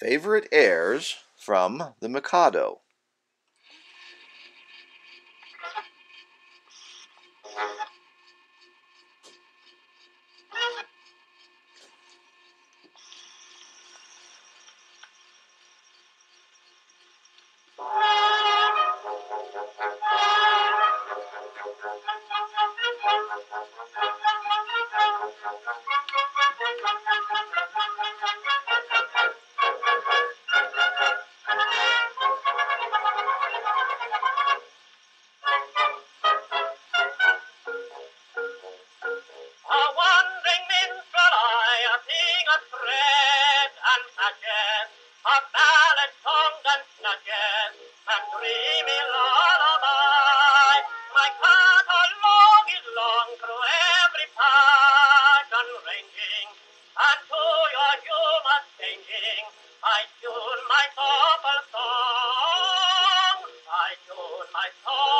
Favorite airs from The Mikado. A of thread and patches, of ballad songs and snatches, and dreamy lullaby. My path along is long through every passion ranging, and to your humor changing, I tune my soulful song. I tune my soulful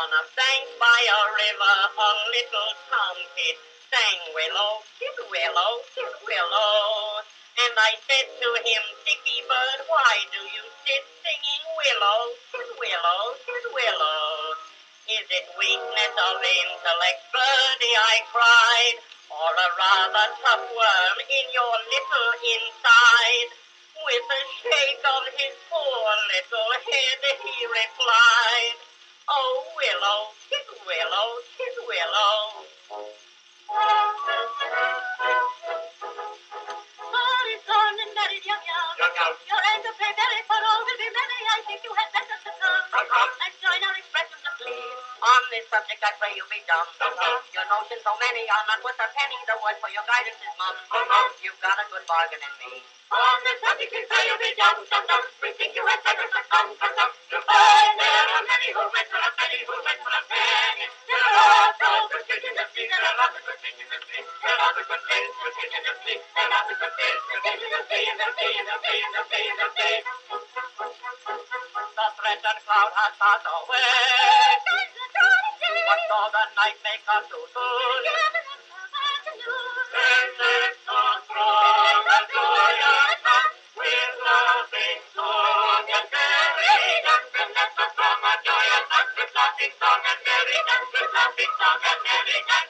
On a bank by a river, a little trumpet sang willow, kid willow, kid willow. And I said to him, Dicky bird, why do you sit singing willow, kid willow, kid willow? Is it weakness of intellect, birdie, I cried, or a rather tough worm in your little inside? With a shake of his poor little head, he replied, Young, young. Your end of play very for all will be many. I think you had better to come. Come, come. And join our expressions of glee. On this subject, I pray you be dumb. Your notions so many are not worth a penny. The word for your guidance is mum. You've got a good bargain in me. On this subject, I pray you be dumb, dumb, dumb. We think you had better to come, come, come. You'll there are many who went for a penny, who went for a penny. The threatened cloud has passed away. What saw the night make us do soon? The joyous laughing song and merry dance. And a joyous song and merry laughing song and merry dance.